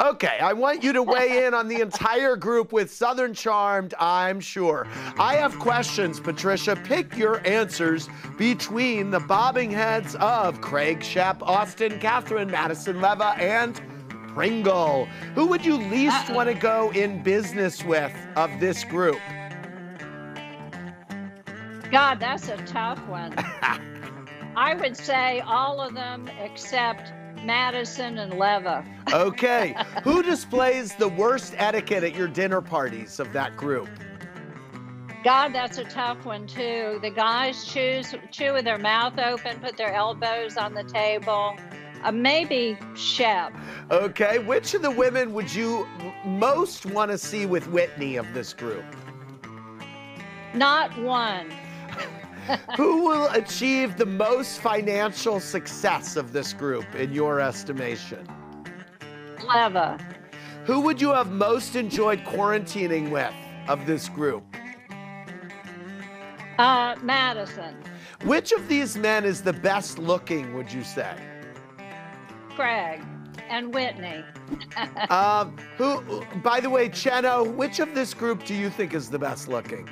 Okay, I want you to weigh in on the entire group with Southern Charmed, I'm sure. I have questions, Patricia. Pick your answers between the bobbing heads of Craig Shep, Austin, Kathryn, Madison Leva, and Pringle. Who would you least want to go in business with of this group? God, that's a tough one. I would say all of them except Madison and Leva. Okay. Who displays the worst etiquette at your dinner parties of that group? God, that's a tough one too. The guys choose chew with their mouth open, put their elbows on the table. Uh, maybe Shep. Okay. Which of the women would you most want to see with Whitney of this group? Not one. Who will achieve the most financial success of this group in your estimation? Leva. Who would you have most enjoyed quarantining with of this group? Uh, Madison. Which of these men is the best looking, would you say? Craig. And Whitney. um, who, by the way, Cheno, which of this group do you think is the best looking?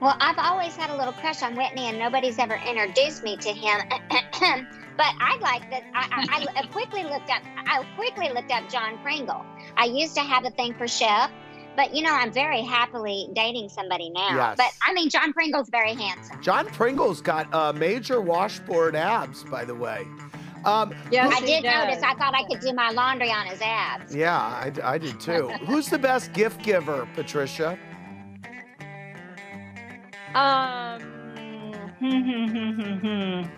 Well, I've always had a little crush on Whitney, and nobody's ever introduced me to him. but I like that. I, I, I, quickly looked up. I quickly looked up John Pringle. I used to have a thing for Shep, but you know, I'm very happily dating somebody now. Yes. But I mean, John Pringle's very handsome. John Pringle's got uh, major washboard abs, by the way. Um, yes, I did does. notice. I thought I could do my laundry on his abs. Yeah, I, I did too. Who's the best gift giver, Patricia? Um,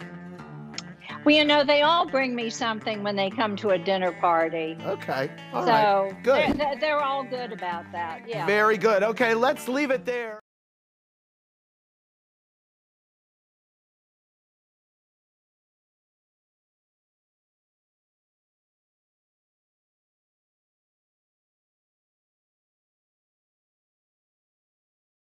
well, you know, they all bring me something when they come to a dinner party. Okay. All so right. Good. They're, they're all good about that. Yeah. Very good. Okay, let's leave it there.